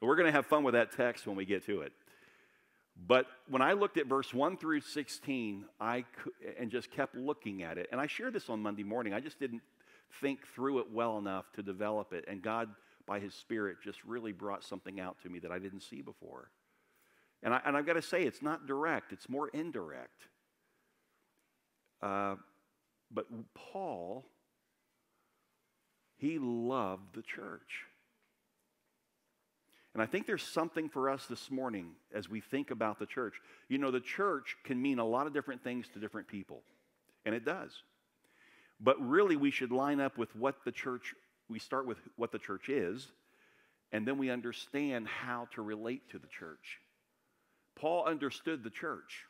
We're going to have fun with that text when we get to it. But when I looked at verse 1 through 16, I and just kept looking at it, and I shared this on Monday morning. I just didn't think through it well enough to develop it. And God, by His Spirit, just really brought something out to me that I didn't see before. And, I, and I've got to say, it's not direct, it's more indirect. Uh, but Paul, he loved the church. And I think there's something for us this morning as we think about the church. You know, the church can mean a lot of different things to different people, and it does. But really, we should line up with what the church, we start with what the church is, and then we understand how to relate to the church. Paul understood the church.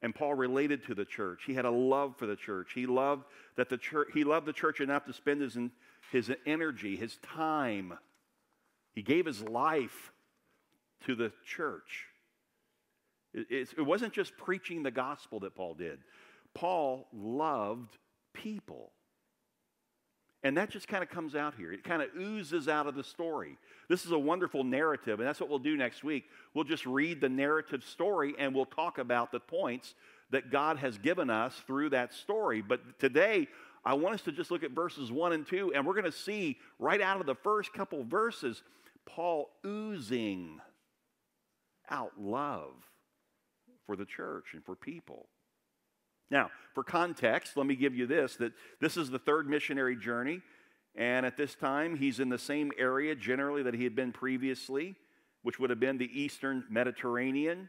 And Paul related to the church. He had a love for the church. He loved that the church, he loved the church enough to spend his, his energy, his time, he gave his life to the church. It, it, wasn't just preaching the gospel that Paul did, Paul loved people. And that just kind of comes out here. It kind of oozes out of the story. This is a wonderful narrative, and that's what we'll do next week. We'll just read the narrative story and we'll talk about the points that God has given us through that story. But today, I want us to just look at verses 1 and 2, and we're going to see right out of the first couple verses Paul oozing out love for the church and for people. Now, for context, let me give you this that this is the third missionary journey, and at this time he's in the same area generally that he had been previously, which would have been the eastern Mediterranean.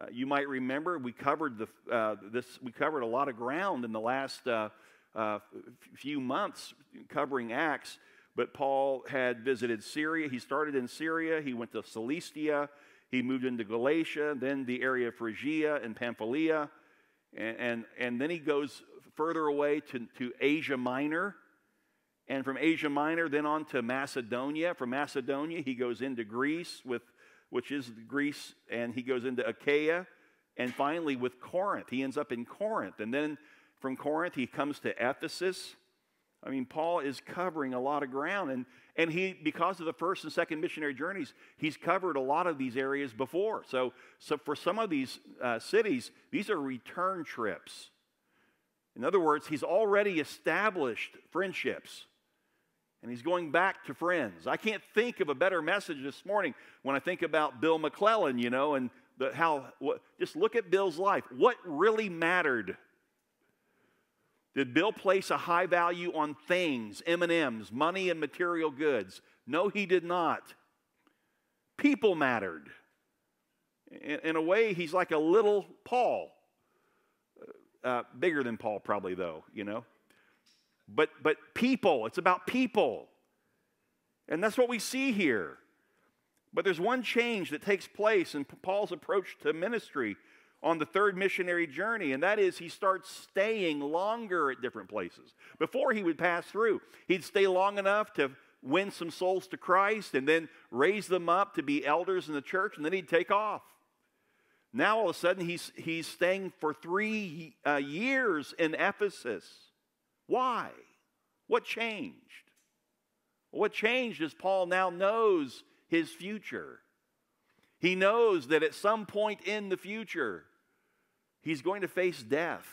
Uh, you might remember we covered the, uh, this. We covered a lot of ground in the last uh, uh few months covering Acts. But Paul had visited Syria. He started in Syria, he went to Cilicia, he moved into Galatia, then the area of Phrygia and Pamphylia, and, and, and then he goes further away to, to Asia Minor. And from Asia Minor, then on to Macedonia. From Macedonia, he goes into Greece, with, which is Greece, and he goes into Achaia. And finally, with Corinth, he ends up in Corinth. And then from Corinth, he comes to Ephesus. I mean, Paul is covering a lot of ground. And, and he, because of the first and second missionary journeys, he's covered a lot of these areas before. So, so for some of these uh, cities, these are return trips. In other words, he's already established friendships. And he's going back to friends. I can't think of a better message this morning when I think about Bill McClellan, you know, and the, how, what, just look at Bill's life. What really mattered did Bill place a high value on things, M&Ms, money and material goods? No, he did not. People mattered. In, a way, he's like a little Paul. Uh, uh, bigger than Paul, probably, though, you know. But, but people, it's about people. And that's what we see here. But there's one change that takes place in Paul's approach to ministry on the third missionary journey, and that is he starts staying longer at different places. Before he would pass through, he'd stay long enough to win some souls to Christ and then raise them up to be elders in the church, and then he'd take off. Now, all of a sudden, he's, he's staying for three uh, years in Ephesus. Why? What changed? What changed is Paul now knows his future. He knows that at some point in the future, he's going to face death.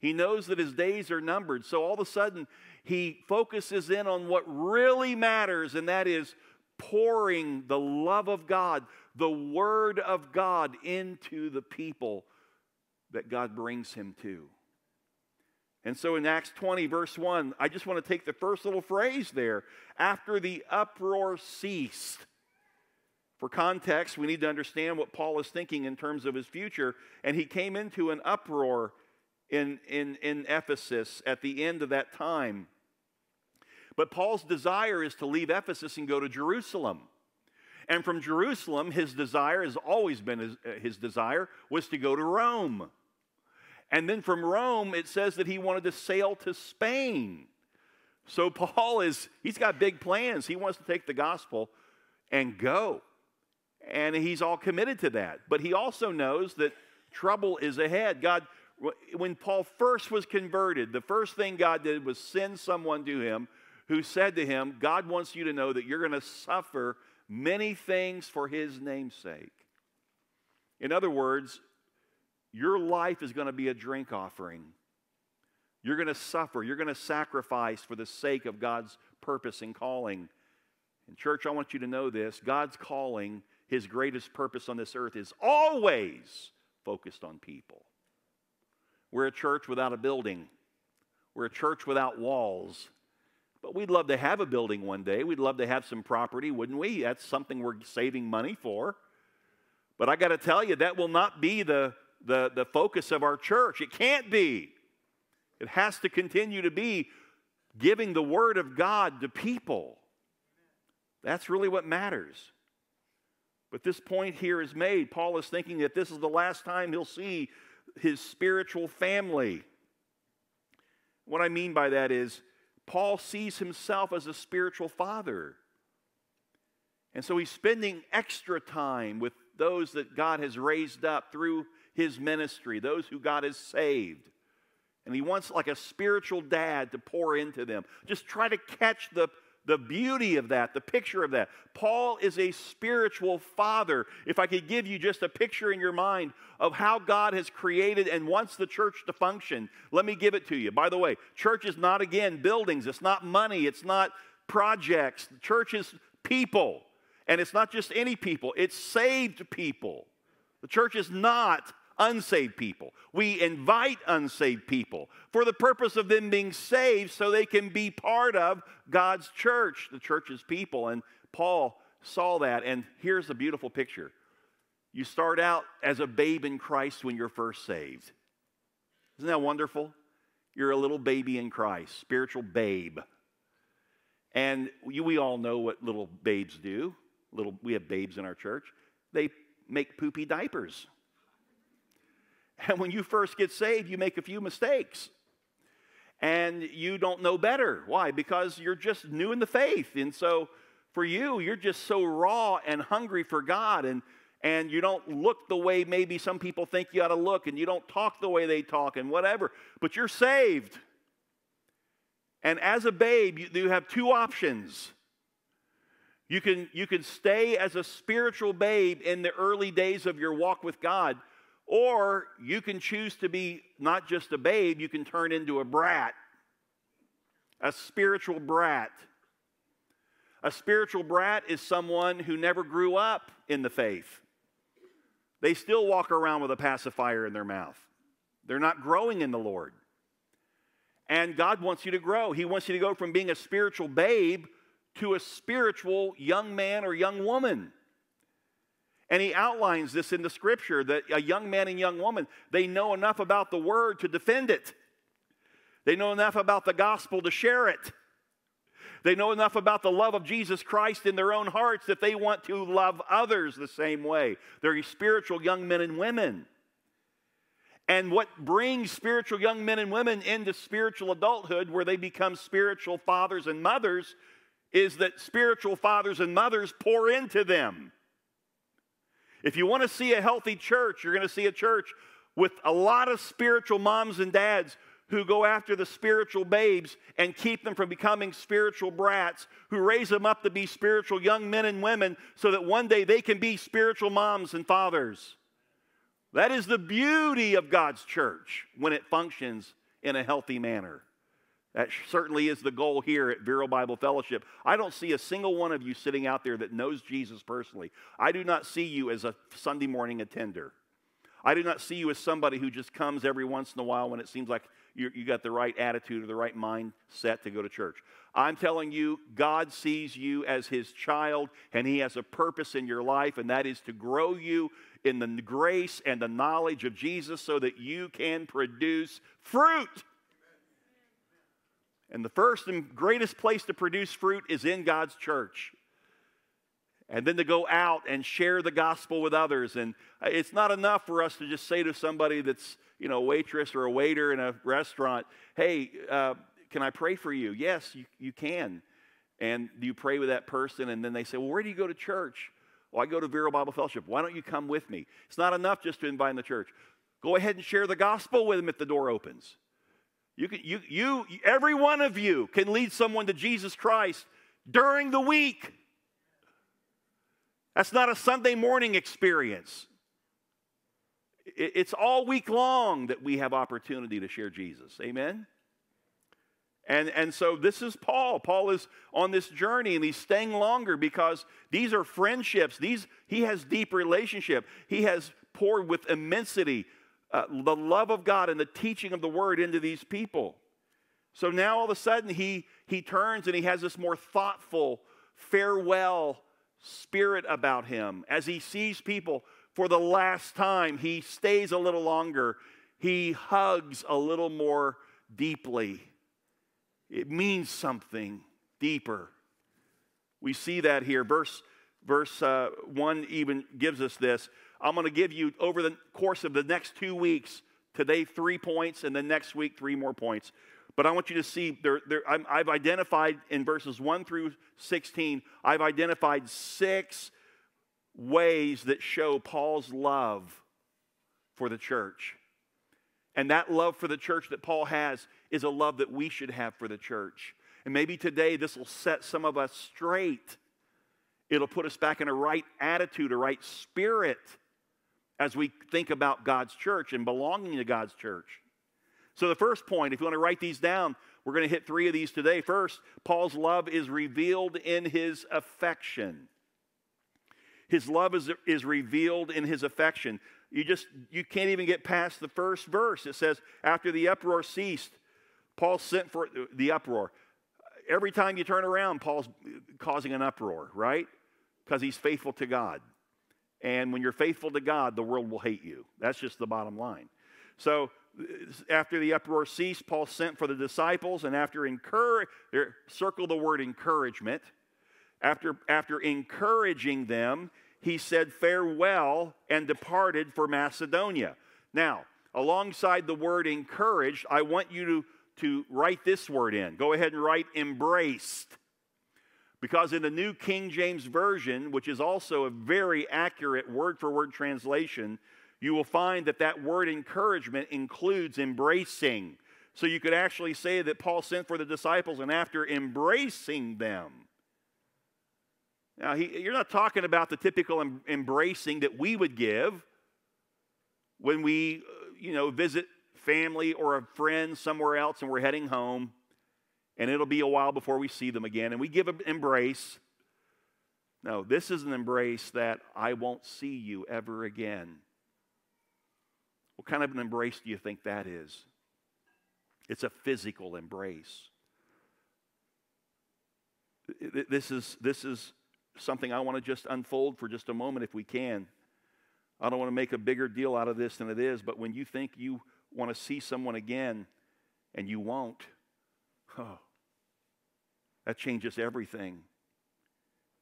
He knows that his days are numbered. So all of a sudden, he focuses in on what really matters, and that is pouring the love of God, the Word of God into the people that God brings him to. And so in Acts 20, verse 1, I just want to take the first little phrase there. After the uproar ceased, for context, we need to understand what Paul is thinking in terms of his future. And he came into an uproar in, in, in Ephesus at the end of that time. But Paul's desire is to leave Ephesus and go to Jerusalem. And from Jerusalem, his desire has always been his, uh, his desire was to go to Rome. And then from Rome, it says that he wanted to sail to Spain. So Paul is, he's got big plans. He wants to take the gospel and go and he's all committed to that. But he also knows that trouble is ahead. God, when Paul first was converted, the first thing God did was send someone to him who said to him, God wants you to know that you're going to suffer many things for his name's sake. In other words, your life is going to be a drink offering. You're going to suffer. You're going to sacrifice for the sake of God's purpose and calling. And, church, I want you to know this God's calling, his greatest purpose on this earth, is always focused on people. We're a church without a building, we're a church without walls. But we'd love to have a building one day. We'd love to have some property, wouldn't we? That's something we're saving money for. But I got to tell you, that will not be the, the, the focus of our church. It can't be. It has to continue to be giving the Word of God to people. That's really what matters. But this point here is made. Paul is thinking that this is the last time he'll see his spiritual family. What I mean by that is, Paul sees himself as a spiritual father. And so he's spending extra time with those that God has raised up through his ministry, those who God has saved. And he wants like a spiritual dad to pour into them. Just try to catch the, the beauty of that, the picture of that. Paul is a spiritual father. If I could give you just a picture in your mind of how God has created and wants the church to function, let me give it to you. By the way, church is not, again, buildings, it's not money, it's not projects. Church is people. And it's not just any people, it's saved people. The church is not unsaved people. We invite unsaved people for the purpose of them being saved so they can be part of God's church, the church's people. And Paul saw that. And here's a beautiful picture you start out as a babe in Christ when you're first saved. Isn't that wonderful? You're a little baby in Christ, spiritual babe. And we, all know what little babes do little we have babes in our church they make poopy diapers and when you first get saved you make a few mistakes. And you don't know better. Why? Because you're just new in the faith. And so for you you're just so raw and hungry for god. And and you don't look the way maybe some people think you ought to look. And you don't talk the way they talk and whatever. But you're saved. And as a babe you, you have two options. You can, you can stay as a spiritual babe in the early days of your walk with God, or you can choose to be not just a babe, you can turn into a brat, a spiritual brat. A spiritual brat is someone who never grew up in the faith. They still walk around with a pacifier in their mouth. They're not growing in the Lord. And God wants you to grow. He wants you to go from being a spiritual babe to a spiritual young man or young woman. And he outlines this in the scripture that a young man and young woman, they know enough about the word to defend it. They know enough about the gospel to share it. They know enough about the love of Jesus Christ in their own hearts that they want to love others the same way. They're spiritual young men and women. And what brings spiritual young men and women into spiritual adulthood, where they become spiritual fathers and mothers, is that spiritual fathers and mothers pour into them. If you want to see a healthy church, you're going to see a church with a lot of spiritual moms and dads who go after the spiritual babes and keep them from becoming spiritual brats, who raise them up to be spiritual young men and women so that one day they can be spiritual moms and fathers. That is the beauty of God's church when it functions in a healthy manner. That certainly is the goal here at Vero Bible Fellowship. I don't see a single one of you sitting out there that knows Jesus personally. I do not see you as a Sunday morning attender. I do not see you as somebody who just comes every once in a while when it seems like you, you got the right attitude or the right mindset to go to church. I'm telling you, God sees you as His child, and He has a purpose in your life, and that is to grow you in the grace and the knowledge of Jesus so that you can produce fruit. And the first and greatest place to produce fruit is in God's church. And then to go out and share the gospel with others. And it's not enough for us to just say to somebody that's, you know, a waitress or a waiter in a restaurant, hey, uh, can I pray for you? Yes, you, you can. And you pray with that person, and then they say, well, where do you go to church? Well, I go to Vero Bible Fellowship. Why don't you come with me? It's not enough just to invite in the church. Go ahead and share the gospel with them if the door opens. You can, you, you, every one of you can lead someone to Jesus Christ during the week. That's not a Sunday morning experience. It's all week long that we have opportunity to share Jesus. Amen? And, and so this is Paul. Paul is on this journey and he's staying longer because these are friendships. These, he has deep relationship. He has poured with immensity uh, the love of God and the teaching of the word into these people. So now all of a sudden he, he turns and he has this more thoughtful farewell spirit about him. As he sees people for the last time, he stays a little longer. He hugs a little more deeply. It means something deeper. We see that here. Verse, verse uh, 1 even gives us this. I'm going to give you over the course of the next two weeks, today three points, and then next week three more points. But I want you to see, there, there, I've identified in verses 1 through 16, I've identified six ways that show Paul's love for the church. And that love for the church that Paul has is a love that we should have for the church. And maybe today this will set some of us straight. It'll put us back in a right attitude, a right spirit as we think about God's church and belonging to God's church. So, the first point, if you want to write these down, we're going to hit three of these today. First, Paul's love is revealed in his affection. His love is, is revealed in his affection. You just you can't even get past the first verse. It says, after the uproar ceased, Paul sent for the uproar. Every time you turn around, Paul's causing an uproar, right? Because he's faithful to God. And when you're faithful to God, the world will hate you. That's just the bottom line. So after the uproar ceased, Paul sent for the disciples, and after encourage, circle the word encouragement. After, after encouraging them, he said farewell and departed for Macedonia. Now, alongside the word encouraged, I want you to, to write this word in. Go ahead and write embraced. Because in the New King James Version, which is also a very accurate word for word translation, you will find that that word encouragement includes embracing. So you could actually say that Paul sent for the disciples, and after embracing them, now, he, you're not talking about the typical em- embracing that we would give when we, uh, you know, visit family or a friend somewhere else and we're heading home, and it'll be a while before we see them again, and we give an embrace. No, this is an embrace that I won't see you ever again. What kind of an embrace do you think that is? It's a physical embrace. This is, this is something I want to just unfold for just a moment if we can. I don't want to make a bigger deal out of this than it is, but when you think you want to see someone again and you won't, oh, that changes everything.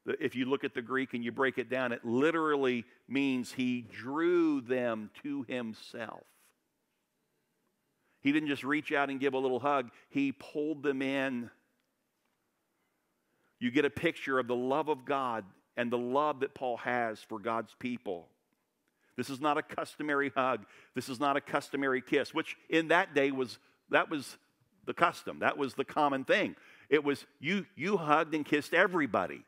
If you look at the Greek and you break it down, it literally means he drew them to himself. He didn't just reach out and give a little hug, he pulled them in. You get a picture of the love of God and the love that Paul has for God's people. This is not a customary hug. This is not a customary kiss, which in that day was that was the custom. That was the common thing. It was you you hugged and kissed everybody.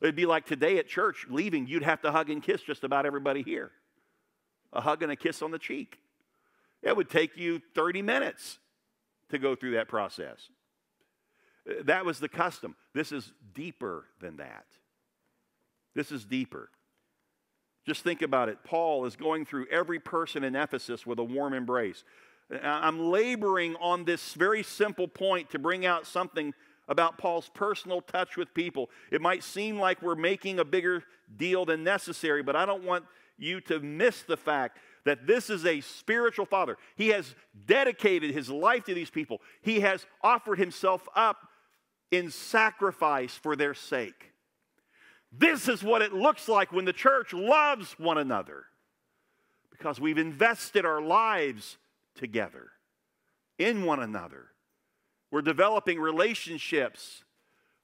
It'd be like today at church, leaving, you'd have to hug and kiss just about everybody here. A hug and a kiss on the cheek. It would take you 30 minutes to go through that process. That was the custom. This is deeper than that. This is deeper. Just think about it. Paul is going through every person in Ephesus with a warm embrace. I'm laboring on this very simple point to bring out something about Paul's personal touch with people. It might seem like we're making a bigger deal than necessary, but I don't want you to miss the fact that this is a spiritual father. He has dedicated his life to these people, he has offered himself up in sacrifice for their sake. This is what it looks like when the church loves one another because we've invested our lives together in one another. We're developing relationships.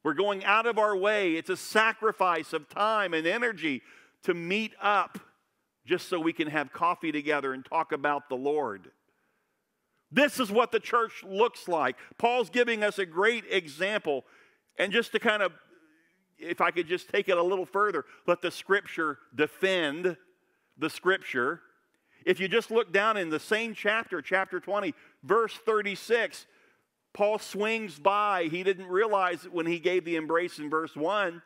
We're going out of our way. It's a sacrifice of time and energy to meet up just so we can have coffee together and talk about the Lord. This is what the church looks like. Paul's giving us a great example. And just to kind of, if I could just take it a little further, let the scripture defend the scripture. If you just look down in the same chapter, chapter 20, verse 36, Paul swings by. He didn't realize it when he gave the embrace in verse 1.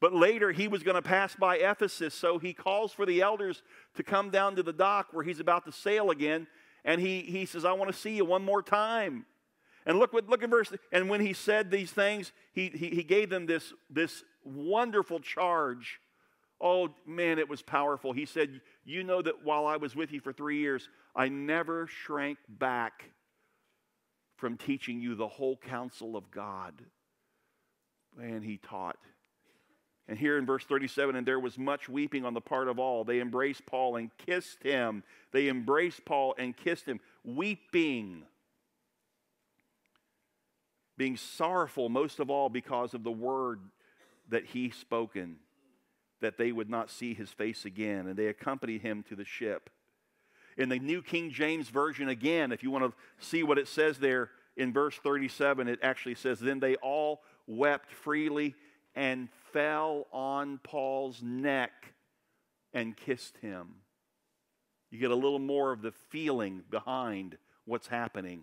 But later he was going to pass by Ephesus, so he calls for the elders to come down to the dock where he's about to sail again. And he, he says, I want to see you one more time. And look look at verse. And when he said these things, he, he, he gave them this, this wonderful charge. Oh man, it was powerful. He said, You know that while I was with you for three years, I never shrank back from teaching you the whole counsel of God. And he taught. And here in verse 37, and there was much weeping on the part of all. They embraced Paul and kissed him. They embraced Paul and kissed him, weeping, being sorrowful most of all because of the word that he spoken, that they would not see his face again. And they accompanied him to the ship. In the New King James Version, again, if you want to see what it says there in verse 37, it actually says, Then they all wept freely and fell on Paul's neck and kissed him. You get a little more of the feeling behind what's happening.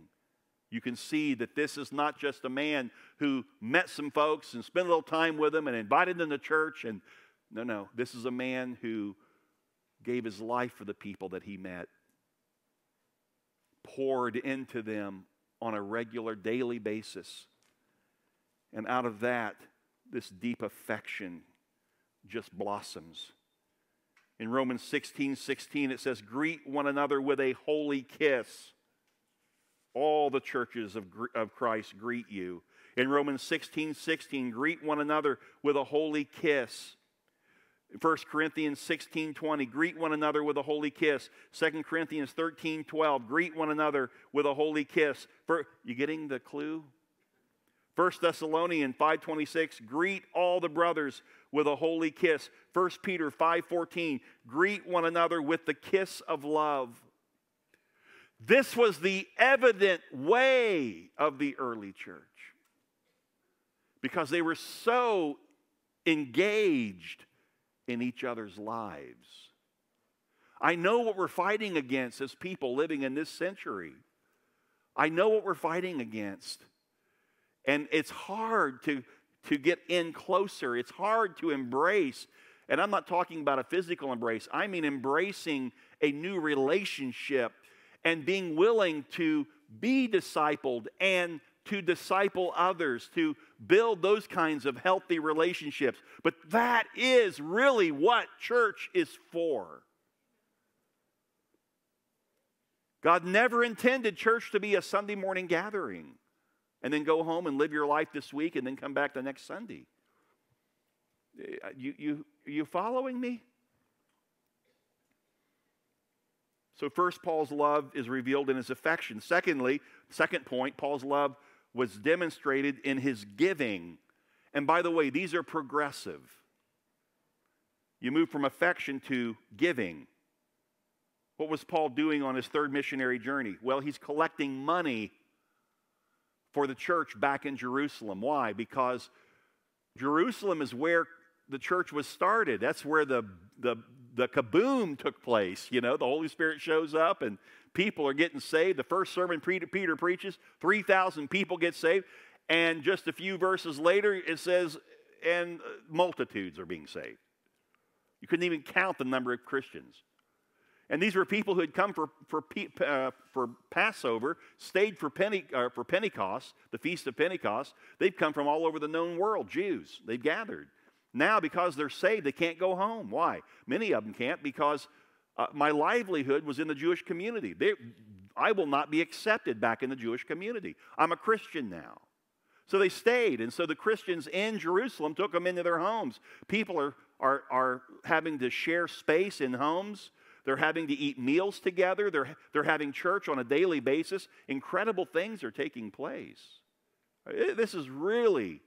You can see that this is not just a man who met some folks and spent a little time with them and invited them to church. And no, no, this is a man who gave his life for the people that he met, poured into them on a regular, daily basis. And out of that, this deep affection just blossoms. In Romans 16 16, it says, Greet one another with a holy kiss. All the churches of, of Christ greet you. In Romans 16 16, greet one another with a holy kiss. 1 Corinthians 16 20, greet one another with a holy kiss. 2 Corinthians 13 12, greet one another with a holy kiss. For, you getting the clue? 1 Thessalonians 5:26 greet all the brothers with a holy kiss. 1 Peter 5:14 greet one another with the kiss of love. This was the evident way of the early church. Because they were so engaged in each other's lives. I know what we're fighting against as people living in this century. I know what we're fighting against. And it's hard to, to get in closer, it's hard to embrace. And I'm not talking about a physical embrace, I mean embracing a new relationship and being willing to be discipled and to disciple others, to build those kinds of healthy relationships. But that is really what church is for. God never intended church to be a Sunday morning gathering and then go home and live your life this week and then come back the next Sunday. Uh, you, you, you following me? So, first, Paul's love is revealed in his affection. Secondly, second point, Paul's love was demonstrated in his giving. And by the way, these are progressive. You move from affection to giving. What was Paul doing on his third missionary journey? Well, he's collecting money for the church back in Jerusalem. Why? Because Jerusalem is where the church was started. That's where the, the, the kaboom took place. You know, the Holy Spirit shows up and people are getting saved. The first sermon Peter, preaches, 3,000 people get saved. And just a few verses later, it says, and multitudes are being saved. You couldn't even count the number of Christians. And these were people who had come for, for, uh, for Passover, stayed for, Pente- uh, for Pentecost, the Feast of Pentecost. They've come from all over the known world, Jews. They've gathered. Now, because they're saved, they can't go home. Why? Many of them can't because uh, my livelihood was in the Jewish community. They, I will not be accepted back in the Jewish community. I'm a Christian now. So they stayed. And so the Christians in Jerusalem took them into their homes. People are, are, are having to share space in homes. They're having to eat meals together. They're, they're having church on a daily basis. Incredible things are taking place. This is really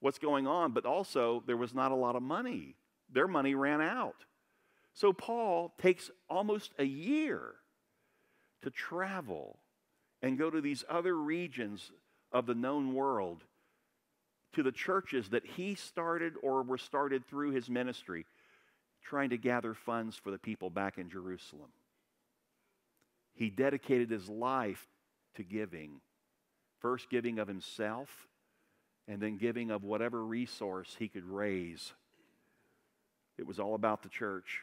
what's going on, but also there was not a lot of money. Their money ran out. So Paul takes almost a year to travel and go to these other regions of the known world, to the churches that he started or were started through his ministry, trying to gather funds for the people back in Jerusalem. He dedicated his life to giving. First, giving of himself, and then giving of whatever resource he could raise. It was all about the church.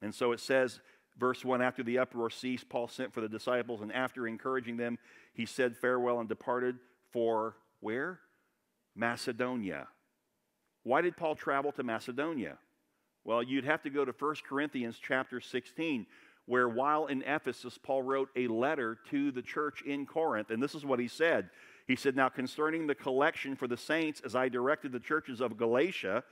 And so it says, verse 1 After the uproar ceased, Paul sent for the disciples, and after encouraging them, he said farewell and departed for where? Macedonia. Why did Paul travel to Macedonia? Well, you'd have to go to 1 Corinthians chapter 16, where while in Ephesus, Paul wrote a letter to the church in Corinth, and this is what he said. He said, Now concerning the collection for the saints, as I directed the churches of Galatia,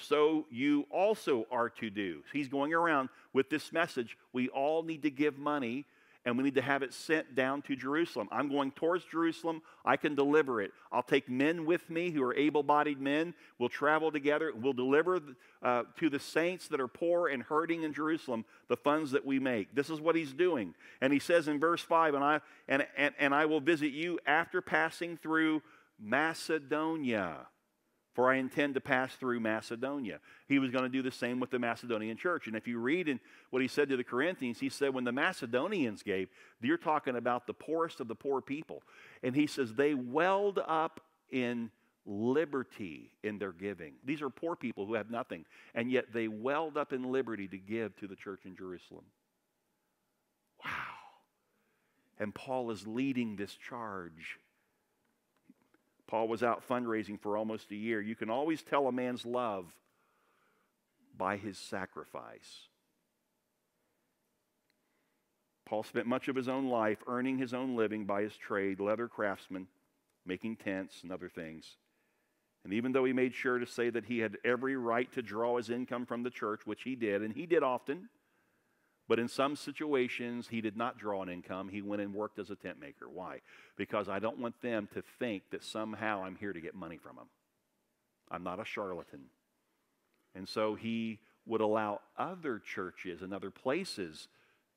so you also are to do. He's going around with this message. We all need to give money and we need to have it sent down to Jerusalem. I'm going towards Jerusalem. I can deliver it. I'll take men with me who are able bodied men. We'll travel together. We'll deliver uh, to the saints that are poor and hurting in Jerusalem the funds that we make. This is what he's doing. And he says in verse 5 and I, and, and, and I will visit you after passing through Macedonia for I intend to pass through Macedonia. He was going to do the same with the Macedonian church. And if you read in what he said to the Corinthians, he said, when the Macedonians gave, you're talking about the poorest of the poor people. And he says, they welled up in liberty in their giving. These are poor people who have nothing, and yet they welled up in liberty to give to the church in Jerusalem. Wow. And Paul is leading this charge. Paul was out fundraising for almost a year. You can always tell a man's love by his sacrifice. Paul spent much of his own life earning his own living by his trade, leather craftsman, making tents and other things. And even though he made sure to say that he had every right to draw his income from the church, which he did, and he did often, but in some situations, he did not draw an income. He went and worked as a tent maker. Why? Because I don't want them to think that somehow I'm here to get money from them. I'm not a charlatan. And so he would allow other churches and other places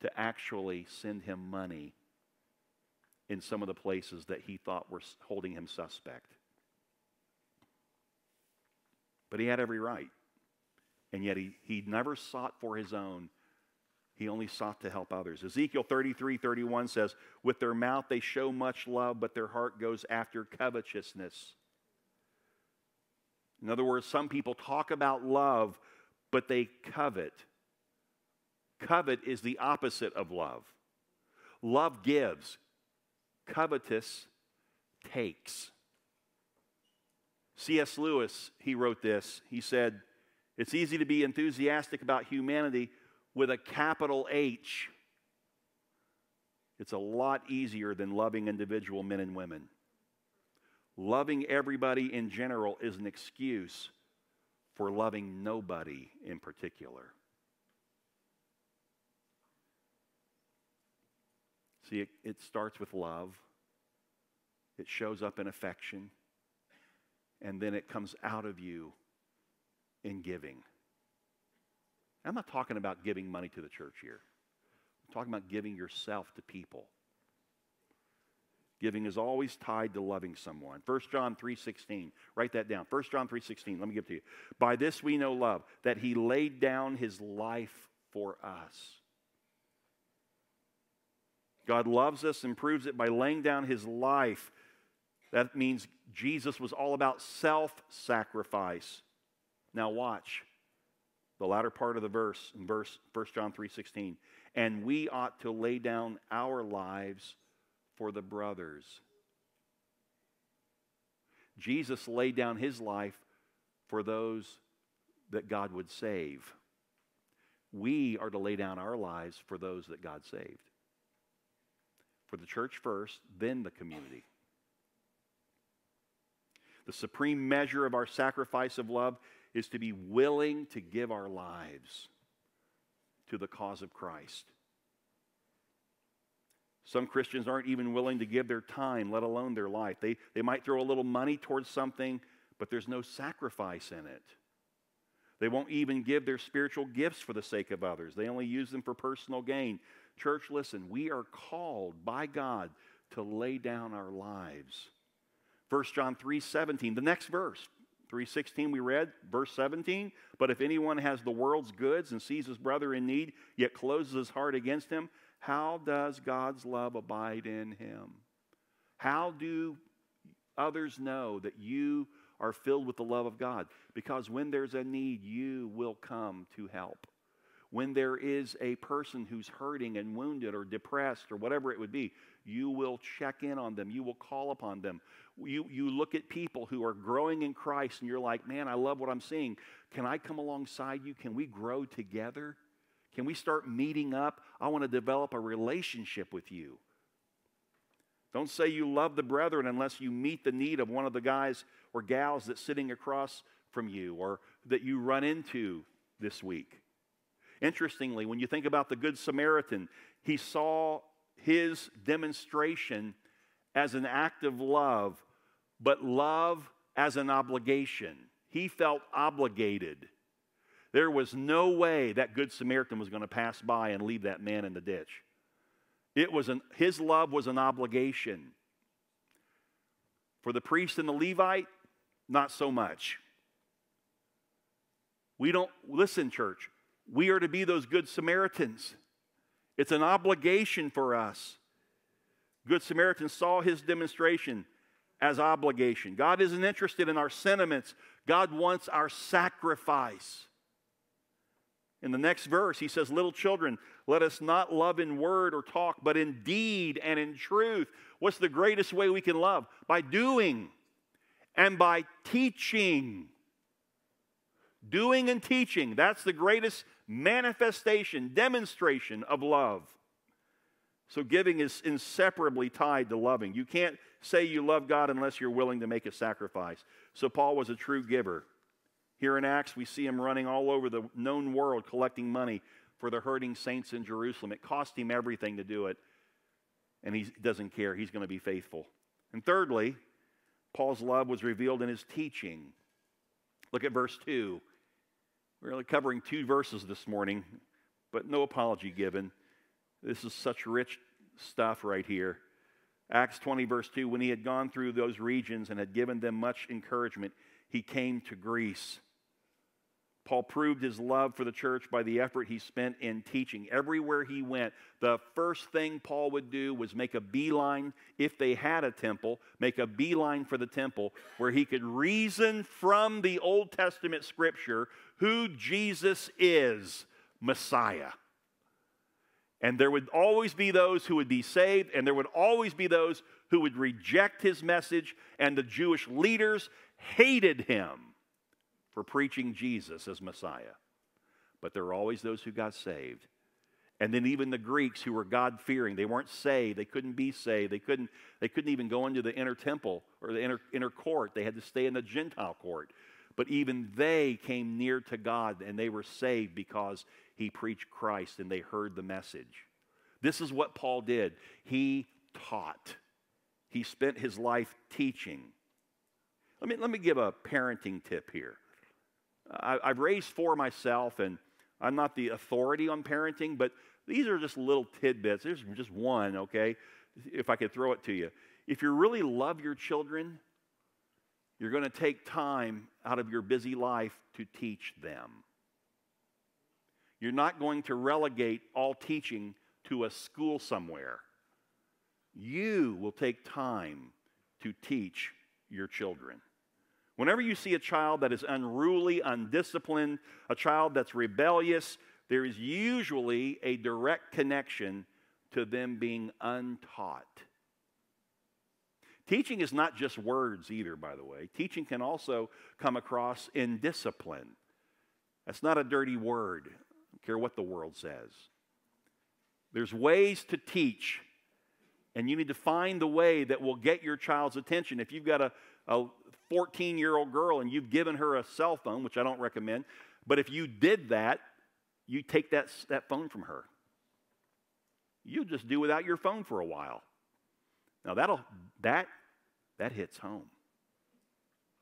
to actually send him money in some of the places that he thought were holding him suspect. But he had every right. And yet he, he never sought for his own he only sought to help others. Ezekiel 33 31 says, With their mouth they show much love, but their heart goes after covetousness. In other words, some people talk about love, but they covet. Covet is the opposite of love. Love gives, covetous takes. C.S. Lewis, he wrote this. He said, It's easy to be enthusiastic about humanity with a capital H. It's a lot easier than loving individual men and women. Loving everybody in general is an excuse for loving nobody in particular. See, it, it, starts with love, it shows up in affection, and then it comes out of you in giving. I'm not talking about giving money to the church here. I'm talking about giving yourself to people. Giving is always tied to loving someone. 1 John 3:16. Write that down. 1 John 3:16. Let me give it to you. By this we know love, that he laid down his life for us. God loves us and proves it by laying down his life. That means Jesus was all about self-sacrifice. Now watch the latter part of the verse in verse 1 John 3:16 and we ought to lay down our lives for the brothers. Jesus laid down his life for those that God would save. We are to lay down our lives for those that God saved. For the church first then the community. The supreme measure of our sacrifice of love is to be willing to give our lives to the cause of Christ. Some Christians aren't even willing to give their time, let alone their life. They, they might throw a little money towards something, but there's no sacrifice in it. They won't even give their spiritual gifts for the sake of others, they only use them for personal gain. Church, listen, we are called by God to lay down our lives. 1 John 3 17, the next verse. 316 we read, verse 17. But if anyone has the world's goods and sees his brother in need, yet closes his heart against him, how does God's love abide in him? How do others know that you are filled with the love of God? Because when there's a need, you will come to help. When there is a person who's hurting and wounded or depressed or whatever it would be, you will check in on them. You will call upon them. You, you look at people who are growing in Christ and you're like, man, I love what I'm seeing. Can I come alongside you? Can we grow together? Can we start meeting up? I want to develop a relationship with you. Don't say you love the brethren unless you meet the need of one of the guys or gals that's sitting across from you or that you run into this week. Interestingly, when you think about the Good Samaritan, he saw his demonstration as an act of love, but love as an obligation. He felt obligated. There was no way that Good Samaritan was going to pass by and leave that man in the ditch. It was an, his love was an obligation. For the priest and the Levite, not so much. We don't, listen, church, we are to be those good Samaritans. It's an obligation for us. Good Samaritan saw his demonstration as obligation. God isn't interested in our sentiments, God wants our sacrifice. In the next verse, he says, Little children, let us not love in word or talk, but in deed and in truth. What's the greatest way we can love? By doing and by teaching. Doing and teaching, that's the greatest manifestation, demonstration of love. So giving is inseparably tied to loving. You can't say you love God unless you're willing to make a sacrifice. So Paul was a true giver. Here in Acts, we see him running all over the known world collecting money for the hurting saints in Jerusalem. It cost him everything to do it, and he doesn't care. He's going to be faithful. And thirdly, Paul's love was revealed in his teaching. Look at verse 2. We're only covering two verses this morning, but no apology given. This is such rich stuff right here. Acts 20, verse 2 When he had gone through those regions and had given them much encouragement, he came to Greece. Paul proved his love for the church by the effort he spent in teaching. Everywhere he went, the first thing Paul would do was make a beeline, if they had a temple, make a beeline for the temple where he could reason from the Old Testament scripture who Jesus is Messiah. And there would always be those who would be saved, and there would always be those who would reject his message, and the Jewish leaders hated him for preaching Jesus as Messiah. But there were always those who got saved. And then even the Greeks who were God fearing, they weren't saved. They couldn't be saved. They couldn't, they couldn't even go into the inner temple or the inner, inner court. They had to stay in the Gentile court. But even they came near to God and they were saved because he preached Christ and they heard the message. This is what Paul did. He taught, he spent his life teaching. Let me, let me give a parenting tip here. I, I've raised four myself, and I'm not the authority on parenting, but these are just little tidbits. There's just one, okay? If I could throw it to you. If you really love your children, you're going to take time out of your busy life to teach them. You're not going to relegate all teaching to a school somewhere. You will take time to teach your children. Whenever you see a child that is unruly, undisciplined, a child that's rebellious, there is usually a direct connection to them being untaught. Teaching is not just words either, by the way. Teaching can also come across in discipline. That's not a dirty word. Care what the world says. There's ways to teach, and you need to find the way that will get your child's attention. If you've got a, a 14 year old girl and you've given her a cell phone, which I don't recommend, but if you did that, you take that, that phone from her. You'll just do without your phone for a while. Now that'll that that hits home.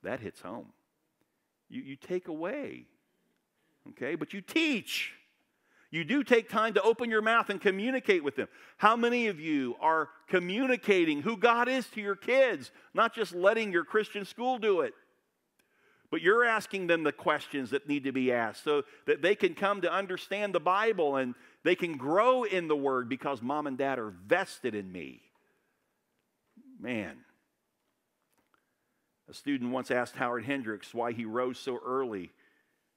That hits home. You, you take away. Okay, but you teach. You do take time to open your mouth and communicate with them. How many of you are communicating who God is to your kids, not just letting your Christian school do it? But you're asking them the questions that need to be asked so that they can come to understand the Bible and they can grow in the Word because mom and dad are vested in me. Man. A student once asked Howard Hendricks why he rose so early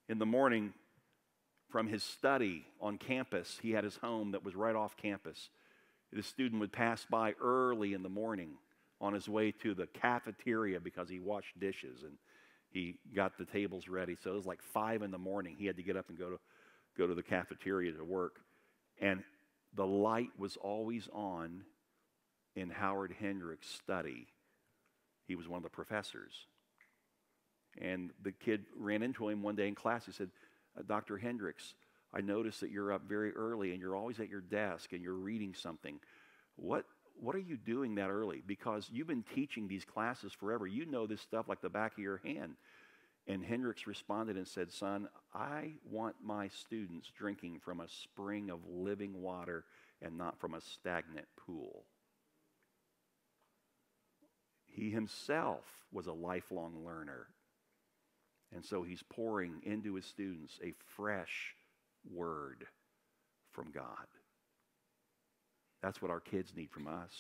in the morning from his study on campus. He had his home that was right off campus. The student would pass by early in the morning on his way to the cafeteria because he washed dishes and he got the tables ready. So it was like five in the morning. He had to get up and go to, go to the cafeteria to work. And the light was always on in Howard Hendricks' study. He was one of the professors. And the kid ran into him one day in class. He said, uh, Dr. Hendricks, I noticed that you're up very early and you're always at your desk and you're reading something. What, what are you doing that early? Because you've been teaching these classes forever. You know this stuff like the back of your hand. And Hendricks responded and said, Son, I want my students drinking from a spring of living water and not from a stagnant pool. He himself was a lifelong learner. And so he's pouring into his students a fresh word from God. That's what our kids need from us.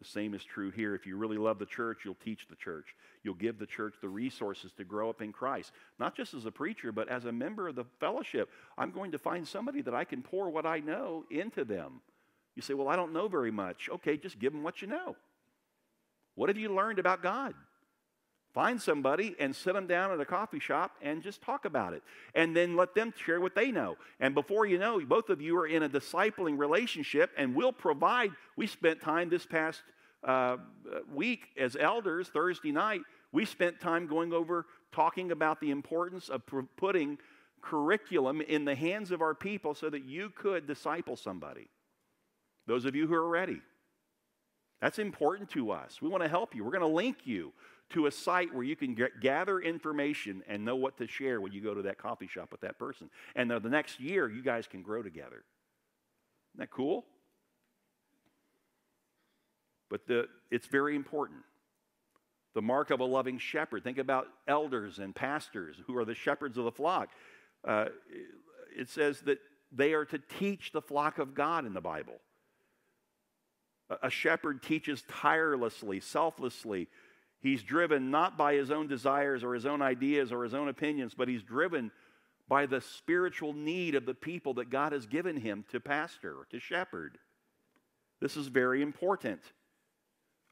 The same is true here. If you really love the church, you'll teach the church. You'll give the church the resources to grow up in Christ, not just as a preacher, but as a member of the fellowship. I'm going to find somebody that I can pour what I know into them. You say, Well, I don't know very much. Okay, just give them what you know. What have you learned about God? Find somebody and sit them down at a coffee shop and just talk about it. And then let them share what they know. And before you know, both of you are in a discipling relationship and we'll provide. We spent time this past uh, week as elders, Thursday night, we spent time going over talking about the importance of putting curriculum in the hands of our people so that you could disciple somebody. Those of you who are ready. That's important to us. We want to help you. We're going to link you to a site where you can get, gather information and know what to share when you go to that coffee shop with that person. And the, the next year, you guys can grow together. Isn't that cool? But the, it's very important. The mark of a loving shepherd. Think about elders and pastors who are the shepherds of the flock. Uh, it says that they are to teach the flock of God in the Bible. A shepherd teaches tirelessly, selflessly. He's driven not by his own desires or his own ideas or his own opinions, but he's driven by the spiritual need of the people that God has given him to pastor, to shepherd. This is very important.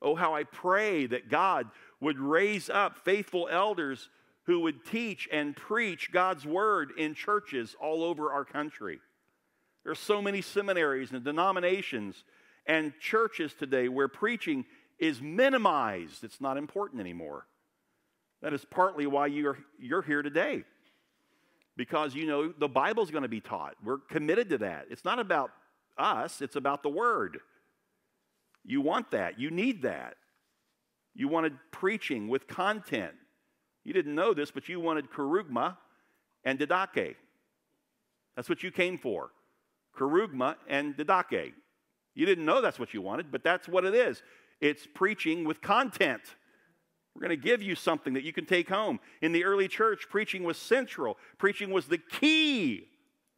Oh, how I pray that God would raise up faithful elders who would teach and preach God's word in churches all over our country. There are so many seminaries and denominations and churches today where preaching is minimized. It's not important anymore. That is partly why you're, you're here today. Because you know the Bible's going to be taught. We're committed to that. It's not about us, it's about the Word. You want that. You need that. You wanted preaching with content. You didn't know this, but you wanted kerugma and didache. That's what you came for. Kerugma and didache. You didn't know that's what you wanted, but that's what it is. It's preaching with content. We're going to give you something that you can take home. In the early church, preaching was central, preaching was the key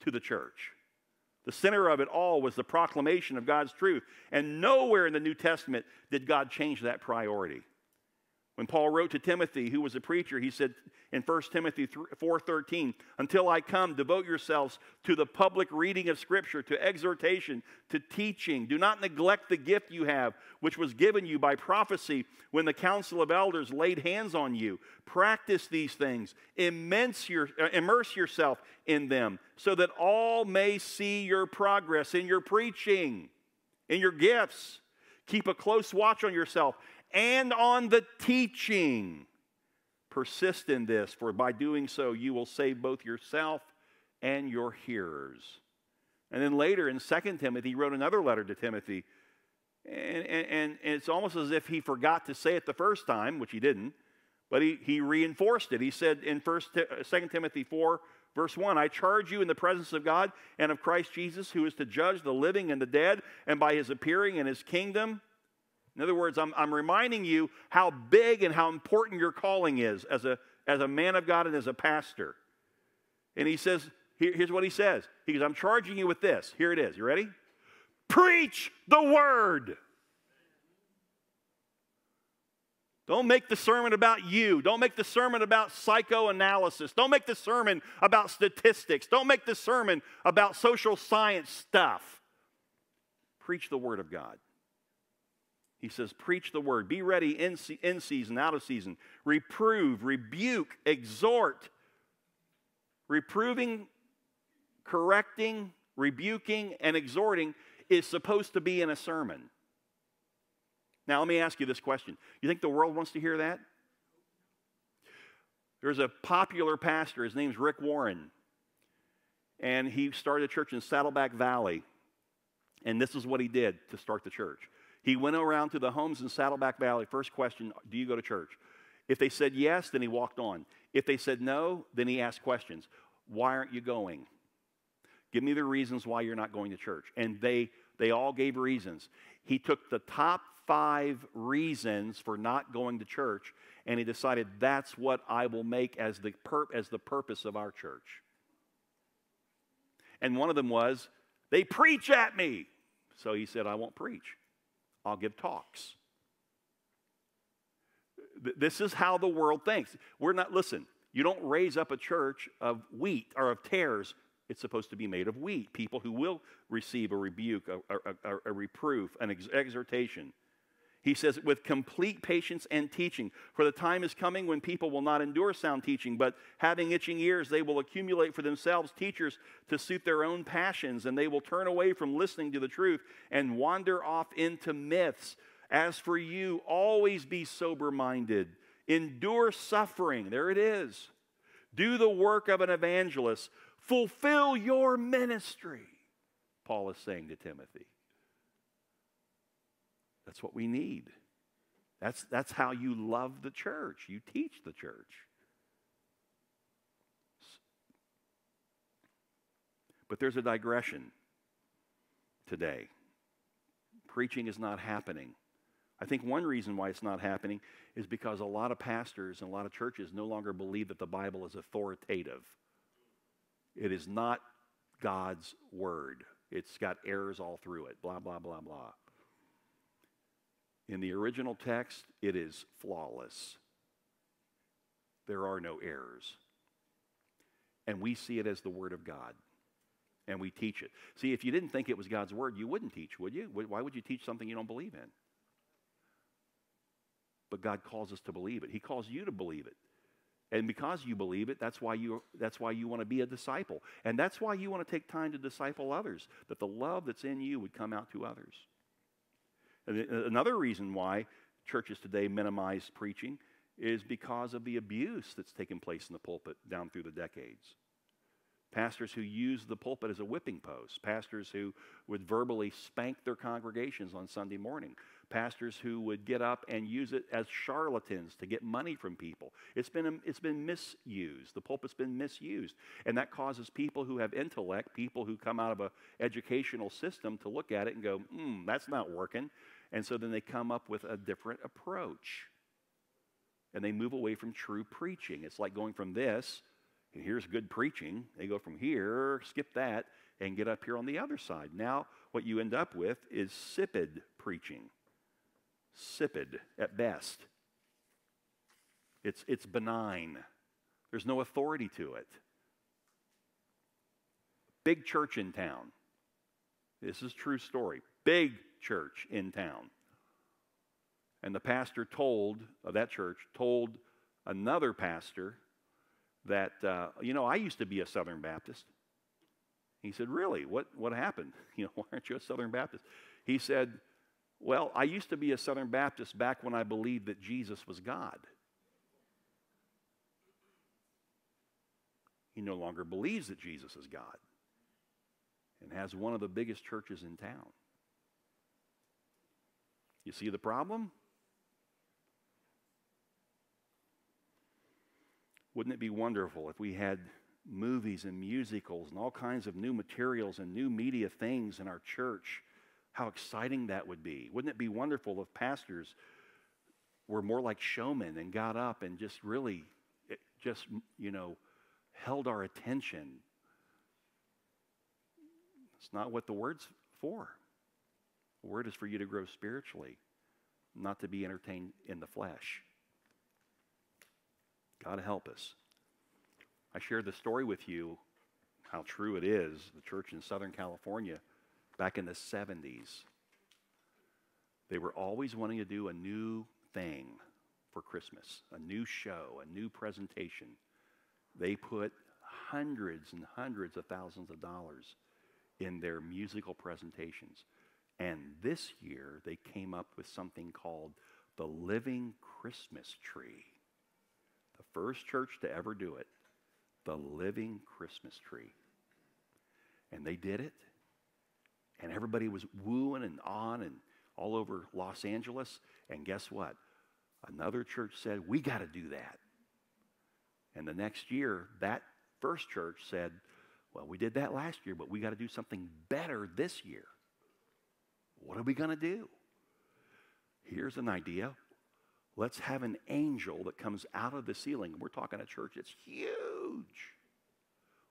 to the church. The center of it all was the proclamation of God's truth. And nowhere in the New Testament did God change that priority. When Paul wrote to Timothy, who was a preacher, he said in 1 Timothy 4:13, "Until I come, devote yourselves to the public reading of scripture, to exhortation, to teaching. Do not neglect the gift you have, which was given you by prophecy when the council of elders laid hands on you. Practice these things. Your, uh, immerse yourself in them, so that all may see your progress in your preaching, in your gifts. Keep a close watch on yourself and on the teaching. Persist in this, for by doing so, you will save both yourself and your hearers. And then later in 2 Timothy, he wrote another letter to Timothy. And, and, and it's almost as if he forgot to say it the first time, which he didn't, but he, he reinforced it. He said in uh, 1, 2 Timothy 4, Verse 1 I charge you in the presence of God and of Christ Jesus, who is to judge the living and the dead, and by his appearing in his kingdom. In other words, I'm, I'm reminding you how big and how important your calling is as a, as a man of God and as a pastor. And he says, here, here's what he says. He goes, I'm charging you with this. Here it is. You ready? Preach the word. Don't make the sermon about you. Don't make the sermon about psychoanalysis. Don't make the sermon about statistics. Don't make the sermon about social science stuff. Preach the Word of God. He says, Preach the Word. Be ready in, in season, out of season. Reprove, rebuke, exhort. Reproving, correcting, rebuking, and exhorting is supposed to be in a sermon. Now, let me ask you this question. You think the world wants to hear that? There's a popular pastor, his name's Rick Warren, and he started a church in Saddleback Valley. And this is what he did to start the church. He went around to the homes in Saddleback Valley. First question Do you go to church? If they said yes, then he walked on. If they said no, then he asked questions. Why aren't you going? Give me the reasons why you're not going to church. And they, they all gave reasons. He took the top five reasons for not going to church, and he decided that's what I will make as the, pur- as the purpose of our church. And one of them was, they preach at me. So he said, I won't preach, I'll give talks. This is how the world thinks. We're not, listen, you don't raise up a church of wheat or of tares. It's supposed to be made of wheat, people who will receive a rebuke, a, a, a, a reproof, an ex- exhortation. He says, with complete patience and teaching. For the time is coming when people will not endure sound teaching, but having itching ears, they will accumulate for themselves teachers to suit their own passions, and they will turn away from listening to the truth and wander off into myths. As for you, always be sober minded, endure suffering. There it is. Do the work of an evangelist, fulfill your ministry, Paul is saying to Timothy. That's what we need. That's, that's how you love the church. You teach the church. But there's a digression today. Preaching is not happening. I think one reason why it's not happening is because a lot of pastors and a lot of churches no longer believe that the Bible is authoritative. It is not God's word, it's got errors all through it, blah, blah, blah, blah. In the original text, it is flawless. There are no errors. And we see it as the Word of God. And we teach it. See, if you didn't think it was God's Word, you wouldn't teach, would you? Why would you teach something you don't believe in? But God calls us to believe it. He calls you to believe it. And because you believe it, that's why you, that's why you want to be a disciple. And that's why you want to take time to disciple others, that the love that's in you would come out to others. Another reason why churches today minimize preaching is because of the abuse that's taken place in the pulpit down through the decades. Pastors who use the pulpit as a whipping post, pastors who would verbally spank their congregations on Sunday morning, pastors who would get up and use it as charlatans to get money from people. It's been, it's been misused. The pulpit's been misused. And that causes people who have intellect, people who come out of an educational system, to look at it and go, hmm, that's not working. And so then they come up with a different approach. And they move away from true preaching. It's like going from this, and here's good preaching. They go from here, skip that, and get up here on the other side. Now, what you end up with is sipid preaching. Sipid at best. It's, it's benign, there's no authority to it. Big church in town. This is true story. Big church in town. And the pastor told, of that church, told another pastor that, uh, you know, I used to be a Southern Baptist. He said, Really? What, what happened? You know, why aren't you a Southern Baptist? He said, Well, I used to be a Southern Baptist back when I believed that Jesus was God. He no longer believes that Jesus is God and has one of the biggest churches in town. You see the problem? Wouldn't it be wonderful if we had movies and musicals and all kinds of new materials and new media things in our church. How exciting that would be. Wouldn't it be wonderful if pastors were more like showmen and got up and just really, eh, just, you know, held our attention? Not what the word's for. The word is for you to grow spiritually, not to be entertained in the flesh. God help us. I shared the story with you, how true it is. The church in Southern California, back in the 70s, they were always wanting to do a new thing for Christmas, a new show, a new presentation. They put hundreds and hundreds of thousands of dollars in their musical presentations. And this year, they came up with something called the Living Christmas Tree. The first church to ever do it the living Christmas tree. And they did it. And everybody was wooing and on and all over Los Angeles. And guess what? Another church said, We got to do that. And the next year, that first church said, Well, we did that last year, but we got to do something better this year. What are we going to do? Here's an idea. Let's have an angel that comes out of the ceiling. We're talking a church that's huge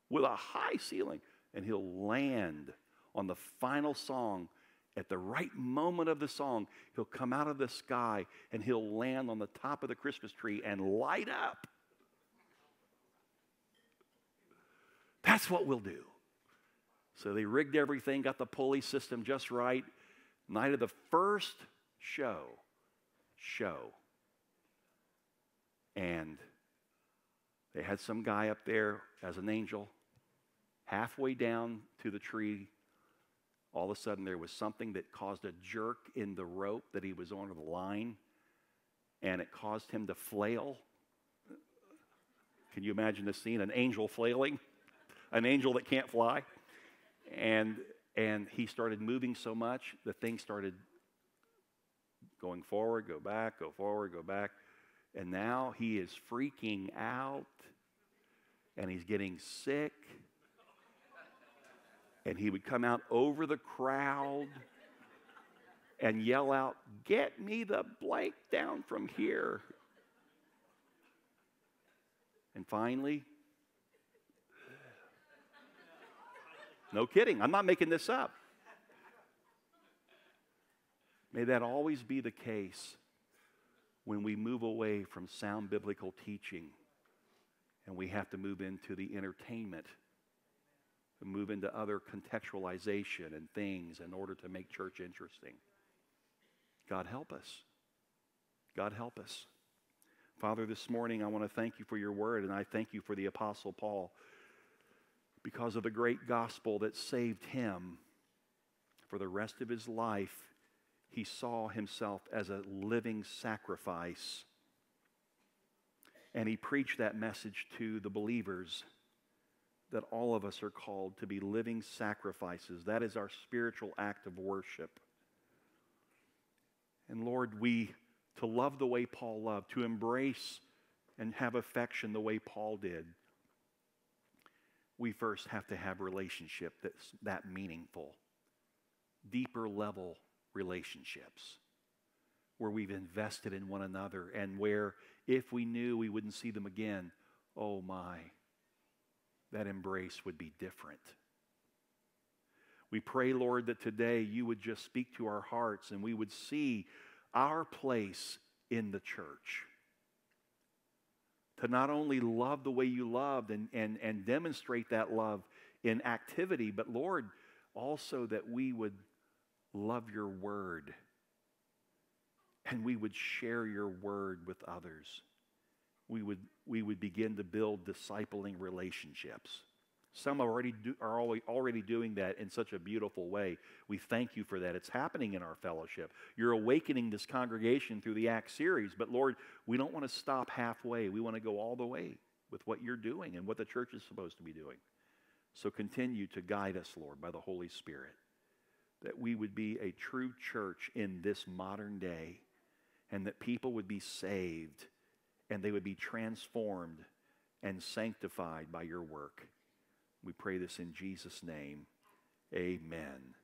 with a high ceiling, and he'll land on the final song. At the right moment of the song, he'll come out of the sky and he'll land on the top of the Christmas tree and light up. That's what we'll do. So they rigged everything, got the pulley system just right. Night of the first show, show. And they had some guy up there as an angel. Halfway down to the tree, all of a sudden there was something that caused a jerk in the rope that he was on the line, and it caused him to flail. Can you imagine the scene? An angel flailing, an angel that can't fly. And, and he started moving so much, the thing started going forward, go back, go forward, go back. And now he is freaking out and he's getting sick. And he would come out over the crowd and yell out, Get me the blank down from here. And finally, no kidding, I'm not making this up. May that always be the case when we move away from sound biblical teaching and we have to move into the entertainment and move into other contextualization and things in order to make church interesting. God help us. God help us. Father, this morning I want to thank you for your word, and I thank you for the Apostle Paul because of the great gospel that saved him for the rest of his life he saw himself as a living sacrifice. And he preached that message to the believers that all of us are called to be living sacrifices. That is our spiritual act of worship. And Lord, we, to love the way Paul loved, to embrace and have affection the way Paul did, we first have to have relationship that's that meaningful, deeper level relationships where we've invested in one another and where if we knew we wouldn't see them again, oh my, that embrace would be different. We pray, Lord, that today you would just speak to our hearts and we would see our place in the church. To not only love the way you loved and, and, and demonstrate that love in activity, but Lord, also that we would love your word and we would share your word with others. We would, we would begin to build discipling relationships. Some already do, are already doing that in such a beautiful way. We thank you for that. It's happening in our fellowship. You're awakening this congregation through the Acts series, but Lord, we don't want to stop halfway. We want to go all the way with what you're doing and what the church is supposed to be doing. So continue to guide us, Lord, by the Holy Spirit that we would be a true church in this modern day and that people would be saved and they would be transformed and sanctified by your work. We pray this in Jesus' name. Amen.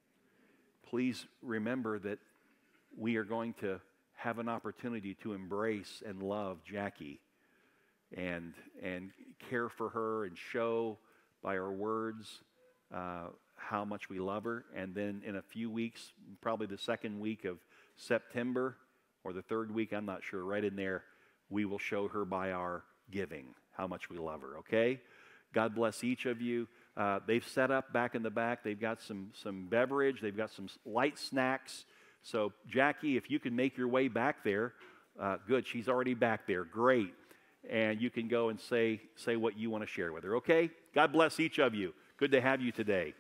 Please remember that we are going to have an opportunity to embrace and love Jackie and, and care for her and show by our words uh, how much we love her. And then in a few weeks, probably the second week of September or the third week, I'm not sure, right in there, we will show her by our giving how much we love her, okay? God bless each of you. Uh, they've set up back in the back. They've got some, some beverage, they've got some light snacks. So, Jackie, if you can make your way back there, uh, good. She's already back there. Great. And you can go and say, say what you want to share with her, okay? God bless each of you. Good to have you today.